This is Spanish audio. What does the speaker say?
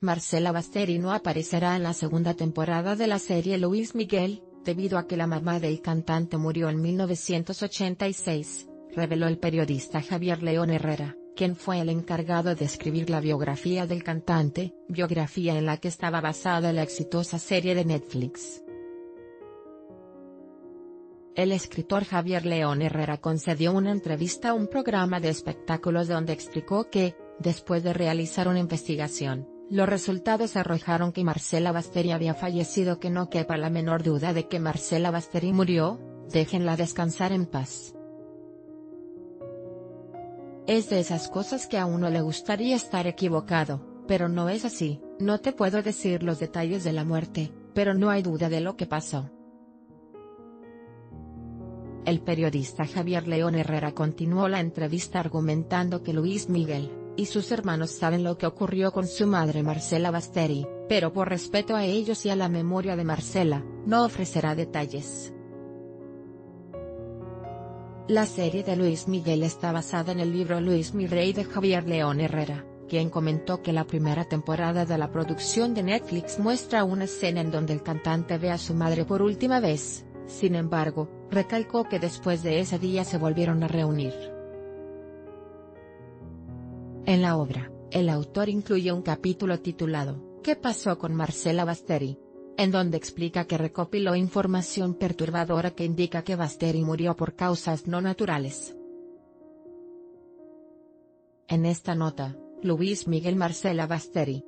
Marcela Basteri no aparecerá en la segunda temporada de la serie Luis Miguel, debido a que la mamá del cantante murió en 1986, reveló el periodista Javier León Herrera, quien fue el encargado de escribir la biografía del cantante, biografía en la que estaba basada la exitosa serie de Netflix. El escritor Javier León Herrera concedió una entrevista a un programa de espectáculos donde explicó que, después de realizar una investigación, los resultados arrojaron que Marcela Basteri había fallecido que no quepa la menor duda de que Marcela Basteri murió, déjenla descansar en paz. Es de esas cosas que a uno le gustaría estar equivocado, pero no es así, no te puedo decir los detalles de la muerte, pero no hay duda de lo que pasó. El periodista Javier León Herrera continuó la entrevista argumentando que Luis Miguel, y sus hermanos saben lo que ocurrió con su madre Marcela Basteri, pero por respeto a ellos y a la memoria de Marcela, no ofrecerá detalles. La serie de Luis Miguel está basada en el libro Luis mi rey de Javier León Herrera, quien comentó que la primera temporada de la producción de Netflix muestra una escena en donde el cantante ve a su madre por última vez, sin embargo, recalcó que después de ese día se volvieron a reunir. En la obra, el autor incluye un capítulo titulado, ¿Qué pasó con Marcela Basteri? en donde explica que recopiló información perturbadora que indica que Basteri murió por causas no naturales. En esta nota, Luis Miguel Marcela Basteri,